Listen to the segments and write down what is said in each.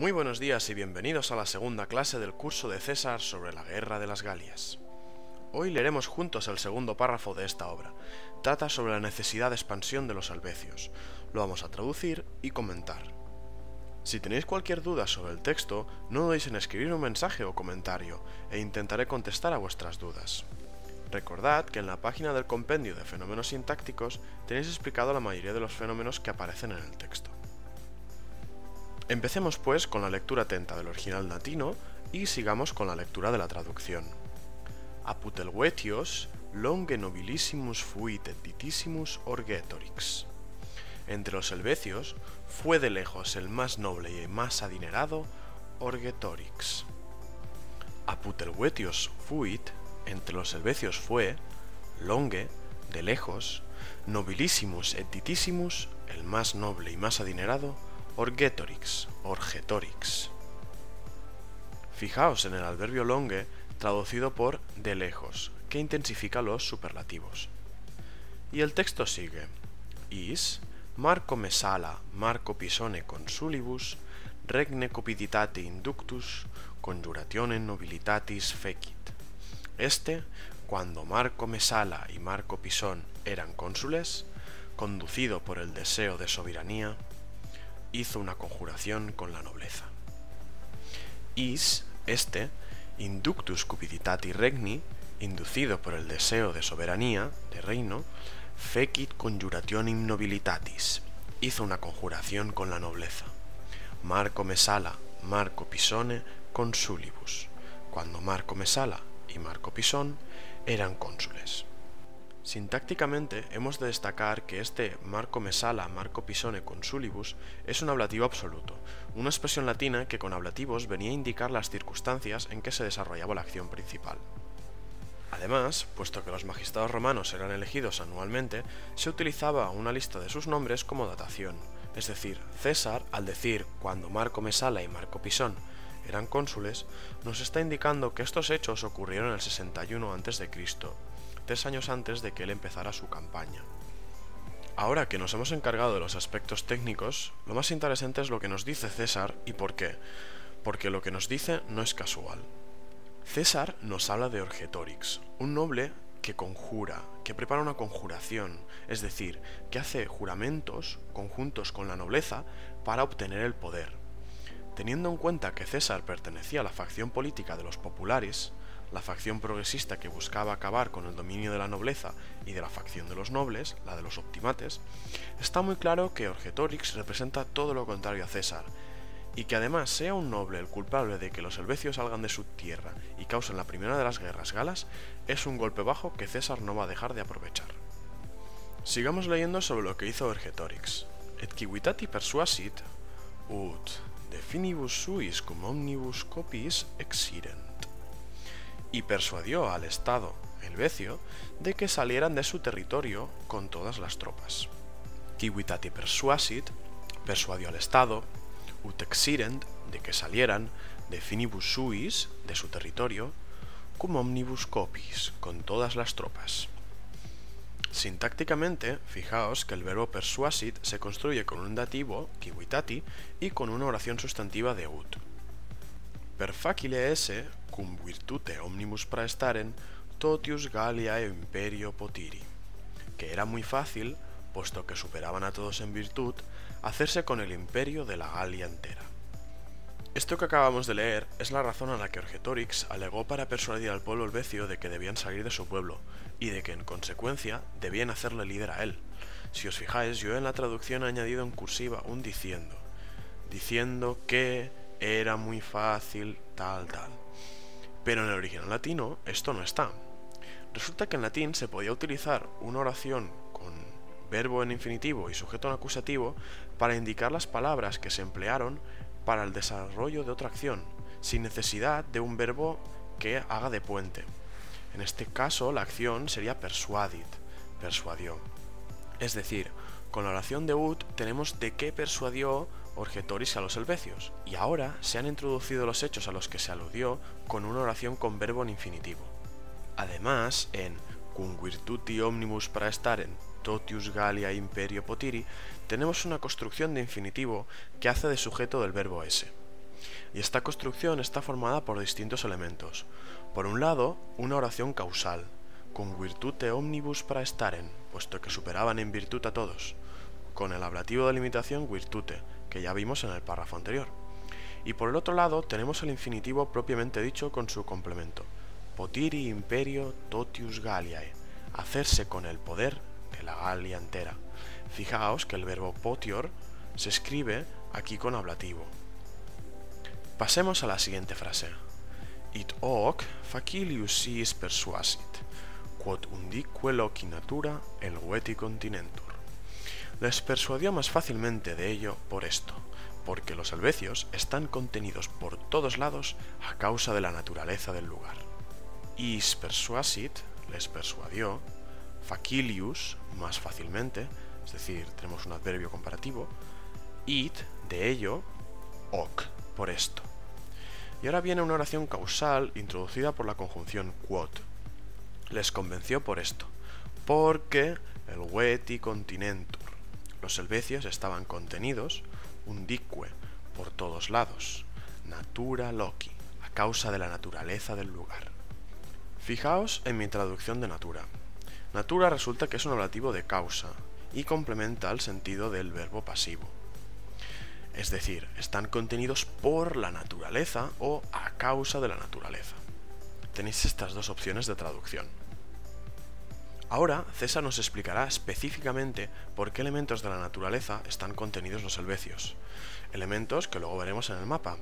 Muy buenos días y bienvenidos a la segunda clase del curso de César sobre la Guerra de las Galias. Hoy leeremos juntos el segundo párrafo de esta obra. Trata sobre la necesidad de expansión de los albecios. Lo vamos a traducir y comentar. Si tenéis cualquier duda sobre el texto, no dudéis en escribir un mensaje o comentario, e intentaré contestar a vuestras dudas. Recordad que en la página del compendio de fenómenos sintácticos tenéis explicado la mayoría de los fenómenos que aparecen en el texto. Empecemos pues con la lectura atenta del original latino y sigamos con la lectura de la traducción. Apud Helvetios longe nobilissimus fuit et orgetorix. Entre los helvecios fue de lejos el más noble y más adinerado Orgetorix. Apud Helvetios fuit, entre los helvecios fue, longe, de lejos, nobilissimus et ditissimus, el más noble y más adinerado, Orgetorix, Orgetorix. Fijaos en el adverbio longe traducido por de lejos, que intensifica los superlativos. Y el texto sigue. Is Marco Mesala, Marco Pisone consulibus, regne copiditate inductus, conjuratione nobilitatis fecit. Este, cuando Marco Mesala y Marco Pisón eran cónsules, conducido por el deseo de soberanía, hizo una conjuración con la nobleza. Is, este, inductus cupiditati regni, inducido por el deseo de soberanía, de reino, fecit conjurationem nobilitatis, hizo una conjuración con la nobleza. Marco Mesala, Marco Pisone, consulibus, cuando Marco Mesala y Marco Pisón eran cónsules. Sintácticamente hemos de destacar que este Marco Mesala Marco Pisone consulibus es un ablativo absoluto, una expresión latina que con ablativos venía a indicar las circunstancias en que se desarrollaba la acción principal. Además, puesto que los magistrados romanos eran elegidos anualmente, se utilizaba una lista de sus nombres como datación, es decir, César, al decir cuando Marco Mesala y Marco Pisón eran cónsules, nos está indicando que estos hechos ocurrieron en el 61 a.C., tres años antes de que él empezara su campaña. Ahora que nos hemos encargado de los aspectos técnicos, lo más interesante es lo que nos dice César y por qué, porque lo que nos dice no es casual. César nos habla de Orgetorix, un noble que conjura, que prepara una conjuración, es decir, que hace juramentos conjuntos con la nobleza para obtener el poder. Teniendo en cuenta que César pertenecía a la facción política de los populares, la facción progresista que buscaba acabar con el dominio de la nobleza y de la facción de los nobles, la de los optimates, está muy claro que Orgetorix representa todo lo contrario a César, y que además sea un noble el culpable de que los helvecios salgan de su tierra y causen la primera de las guerras galas, es un golpe bajo que César no va a dejar de aprovechar. Sigamos leyendo sobre lo que hizo Orgetorix. Et civitati persuasit, ut definibus suis cum omnibus copiis exirent y persuadió al Estado helvecio de que salieran de su territorio con todas las tropas. Civitati persuasit persuadió al Estado, ut exirent de que salieran de finibus suis de su territorio, cum omnibus copis con todas las tropas. Sintácticamente, fijaos que el verbo persuasit se construye con un dativo, civitati, y con una oración sustantiva de ut. Per facile esse, cum virtute omnibus praestaren, totius Gallia e imperio potiri, que era muy fácil, puesto que superaban a todos en virtud, hacerse con el imperio de la Galia entera. Esto que acabamos de leer es la razón a la que Orgetorix alegó para persuadir al pueblo helvecio de que debían salir de su pueblo, y de que en consecuencia debían hacerle líder a él. Si os fijáis, yo en la traducción he añadido en cursiva un diciendo, diciendo que era muy fácil, tal, tal. Pero en el original latino esto no está. Resulta que en latín se podía utilizar una oración con verbo en infinitivo y sujeto en acusativo para indicar las palabras que se emplearon para el desarrollo de otra acción, sin necesidad de un verbo que haga de puente. En este caso la acción sería persuadit, persuadió. Es decir, con la oración de ut tenemos de qué persuadió Orgetoris a los helvecios, y ahora se han introducido los hechos a los que se aludió con una oración con verbo en infinitivo. Además, en cum virtuti omnibus praestaren totius Gallia imperio potiri, tenemos una construcción de infinitivo que hace de sujeto del verbo ese. Y esta construcción está formada por distintos elementos. Por un lado, una oración causal, con virtute omnibus para estaren, puesto que superaban en virtud a todos, con el ablativo de limitación virtute, que ya vimos en el párrafo anterior. Y por el otro lado tenemos el infinitivo propiamente dicho con su complemento, potiri imperio totius Galliae, hacerse con el poder de la Galia entera. Fijaos que el verbo potior se escribe aquí con ablativo. Pasemos a la siguiente frase. It hoc facilius sis persuasit, quod undique loci natura el veti continentur. Les persuadió más fácilmente de ello por esto, porque los helvecios están contenidos por todos lados a causa de la naturaleza del lugar. Is persuasit, les persuadió, facilius, más fácilmente, es decir, tenemos un adverbio comparativo, it, de ello, hoc, por esto. Y ahora viene una oración causal introducida por la conjunción quod. Les convenció por esto, porque el veti continentur. Los helvecios estaban contenidos, undique, por todos lados, natura loci, a causa de la naturaleza del lugar. Fijaos en mi traducción de natura. Natura resulta que es un ablativo de causa y complementa el sentido del verbo pasivo. Es decir, están contenidos por la naturaleza o a causa de la naturaleza. Tenéis estas dos opciones de traducción. Ahora, César nos explicará específicamente por qué elementos de la naturaleza están contenidos los helvecios, elementos que luego veremos en el mapa.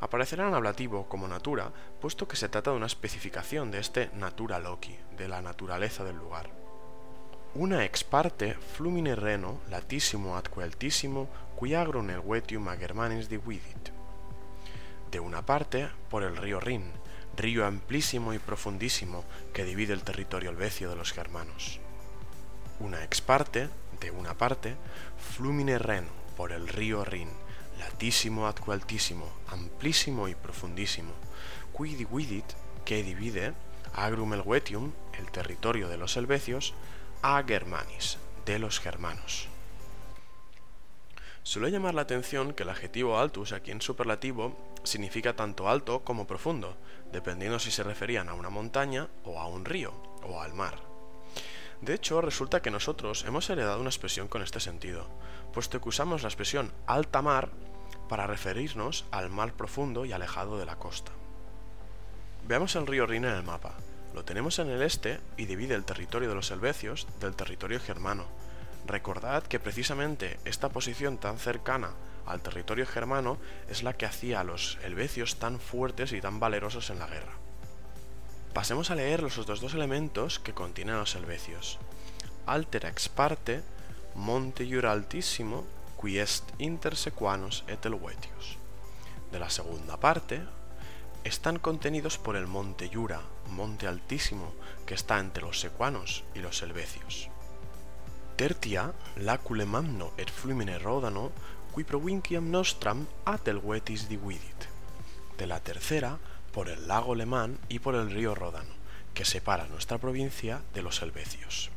Aparecerá en ablativo como natura, puesto que se trata de una especificación de este natura loci, de la naturaleza del lugar. Una ex parte flumine reno latissimo atque altissimo qui agro nel vetium a Germanis dividit. De una parte, por el río Rin, río amplísimo y profundísimo que divide el territorio helvecio de los germanos. Una ex parte, de una parte, flumine reno, por el río Rin, latissimo atque altísimo, amplísimo y profundísimo, qui dividit, que divide, agrum helvetium, el territorio de los helvecios, a Germanis, de los germanos. Suele llamar la atención que el adjetivo altus aquí en superlativo significa tanto alto como profundo, dependiendo si se referían a una montaña o a un río o al mar. De hecho, resulta que nosotros hemos heredado una expresión con este sentido, puesto que usamos la expresión alta mar para referirnos al mar profundo y alejado de la costa. Veamos el río Rin en el mapa. Lo tenemos en el este y divide el territorio de los helvecios del territorio germano. Recordad que precisamente esta posición tan cercana al territorio germano es la que hacía a los helvecios tan fuertes y tan valerosos en la guerra. Pasemos a leer los otros dos elementos que contienen los helvecios. Altera ex parte, monte jura altissimo, qui est inter sequanos et helvetius. De la segunda parte, están contenidos por el monte Yura, monte altísimo que está entre los secuanos y los helvecios. Tertia, lacule mamno et flumine rodano, qui provinciam nostram at helvetis dividit. De la tercera, por el lago Lemán y por el río Ródano, que separa nuestra provincia de los helvecios.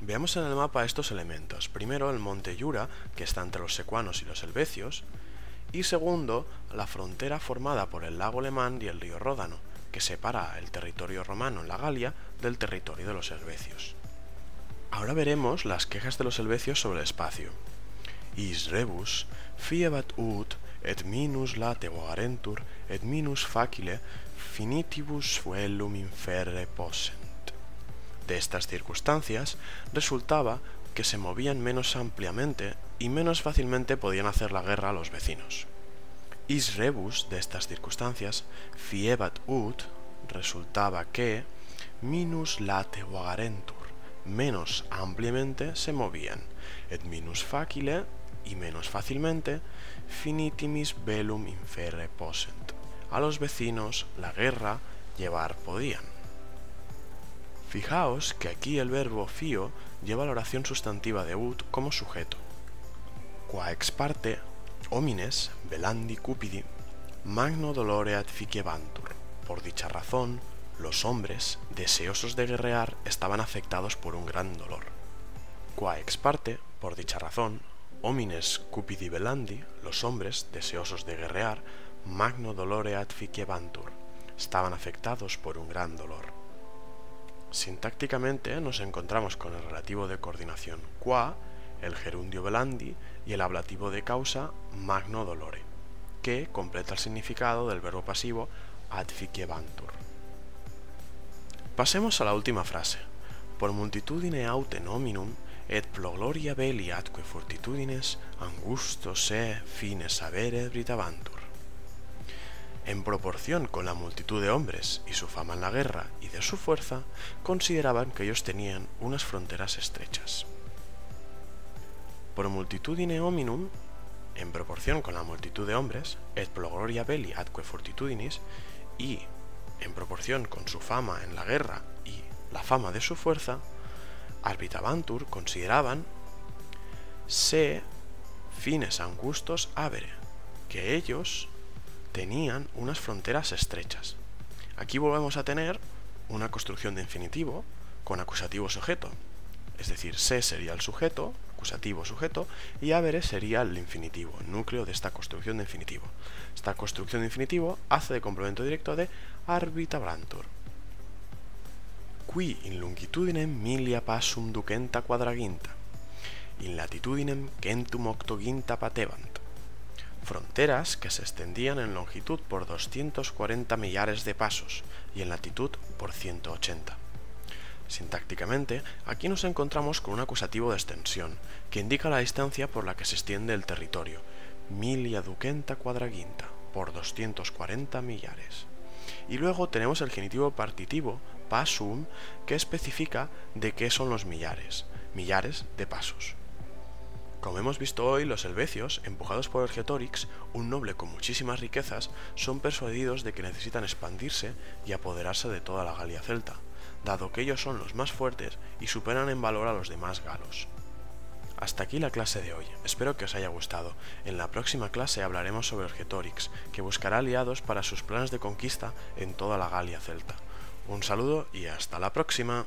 Veamos en el mapa estos elementos. Primero el monte Yura, que está entre los secuanos y los helvecios, y segundo, la frontera formada por el lago Lemán y el río Ródano, que separa el territorio romano en la Galia del territorio de los helvecios. Ahora veremos las quejas de los helvecios sobre el espacio. Is rebus fiebat ut et minus late vogarentur et minus facile finitibus suellum inferre possent. De estas circunstancias resultaba que se movían menos ampliamente y menos fácilmente podían hacer la guerra a los vecinos. Is rebus de estas circunstancias, fiebat ut, resultaba que minus late vagarentur, menos ampliamente se movían, et minus facile, y menos fácilmente, finitimis velum inferre possent. A los vecinos la guerra llevar podían. Fijaos que aquí el verbo fio lleva la oración sustantiva de ut como sujeto. Qua ex parte homines velandi cupidi magno dolore ad. Por dicha razón, los hombres, deseosos de guerrear, estaban afectados por un gran dolor. Qua ex parte, por dicha razón, homines cupidi velandi, los hombres deseosos de guerrear, magno dolore adficebantur, estaban afectados por un gran dolor. Sintácticamente nos encontramos con el relativo de coordinación qua, el gerundio velandi y el ablativo de causa magno dolore, que completa el significado del verbo pasivo adficebantur. Pasemos a la última frase. Por multitudine autem hominum et pro gloria belli atque fortitudines angusto se fines avere britabantur. En proporción con la multitud de hombres y su fama en la guerra y de su fuerza, consideraban que ellos tenían unas fronteras estrechas. Por multitudine hominum, en proporción con la multitud de hombres, et pro gloria belli atque fortitudinis, y en proporción con su fama en la guerra y la fama de su fuerza, Arbitrabantur consideraban se fines angustos avere, que ellos tenían unas fronteras estrechas. Aquí volvemos a tener una construcción de infinitivo con acusativo sujeto, es decir, se sería el sujeto, acusativo sujeto, y avere sería el infinitivo, núcleo de esta construcción de infinitivo. Esta construcción de infinitivo hace de complemento directo de arbitabrantur. Qui in longitudinem milia passum ducenta quadraginta, in latitudinem centum octoginta patebant. Fronteras que se extendían en longitud por 240 millares de pasos y en latitud por 180. Sintácticamente, aquí nos encontramos con un acusativo de extensión, que indica la distancia por la que se extiende el territorio, milia ducenta quadraginta, por 240 millares. Y luego tenemos el genitivo partitivo, pasum, que especifica de qué son los millares, millares de pasos. Como hemos visto hoy, los helvecios, empujados por Ergetorix, un noble con muchísimas riquezas, son persuadidos de que necesitan expandirse y apoderarse de toda la Galia celta, dado que ellos son los más fuertes y superan en valor a los demás galos. Hasta aquí la clase de hoy, espero que os haya gustado. En la próxima clase hablaremos sobre Ergetorix, que buscará aliados para sus planes de conquista en toda la Galia celta. Un saludo y hasta la próxima.